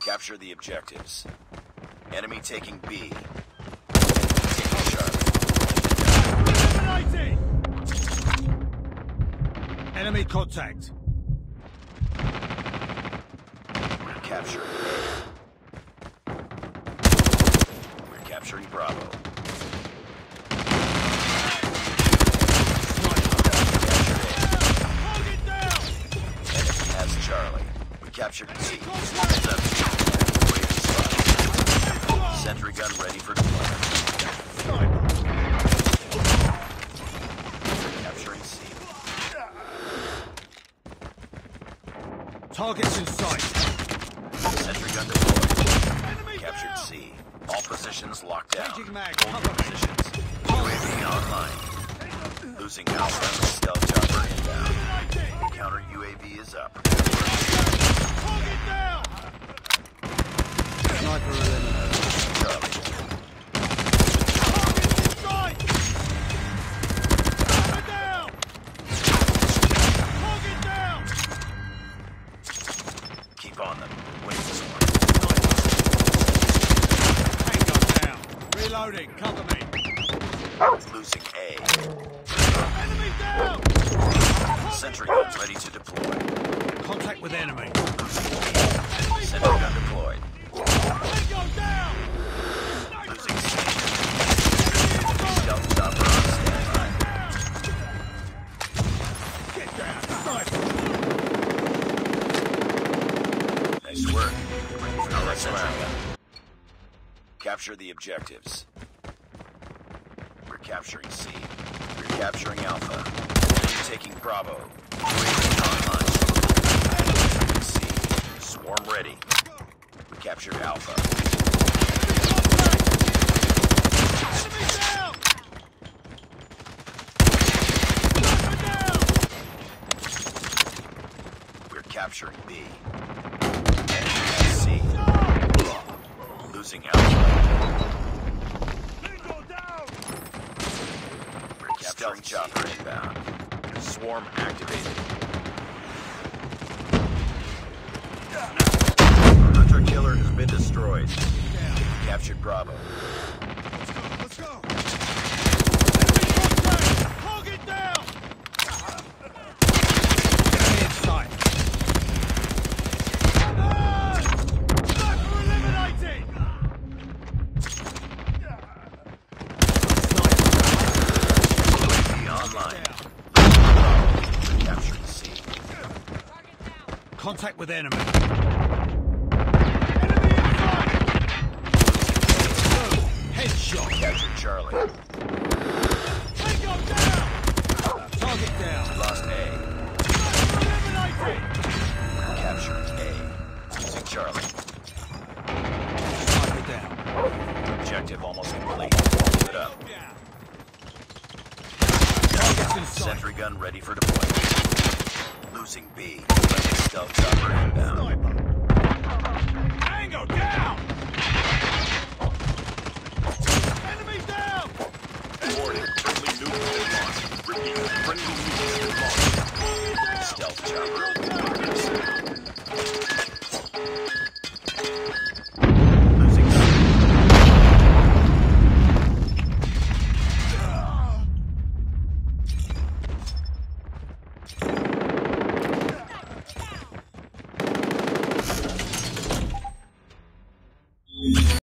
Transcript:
Capture the objectives. Enemy taking B. Enemy taking. Enemy contact. We're capturing We're capturing Bravo. Has Charlie. We captured C. Sentry gun ready for deployment. Capturing C. Targets in sight. Sentry gun deployed. Captured! C. All positions locked down. Changing mag, Hold positions. UAV online. Losing Alpha. Stealth chopper inbound. Counter UAV is up. Keep on them. Win this one. Reloading. Cover me. Losing A. Enemy down! Sentry guns ready to deploy. Contact with enemy. Capture the objectives. We're capturing C. We're capturing Alpha. Enemy taking Bravo. C. Swarm ready. We captured Alpha. We're capturing B. inbound. Swarm activated. Hunter killer has been destroyed. Captured Bravo. Let's go! Enemy contact! Target down! Enemy in sight. Ah! Sniper eliminated! UAV online. We're capturing C. Contact with enemy. Enemy in sight! Headshot! Captured Charlie. Tango down! Target down! Lost A. Eliminated! We're A. Losing Charlie. Sniper down. Objective almost complete. Keep it up. Targets in sight. Sentry gun ready for deployment. Losing B. Inbound. Tango down! Enemy down! Warning, friendly nuke has launched. Repeat, friendly nuke has launched. Stealth chopper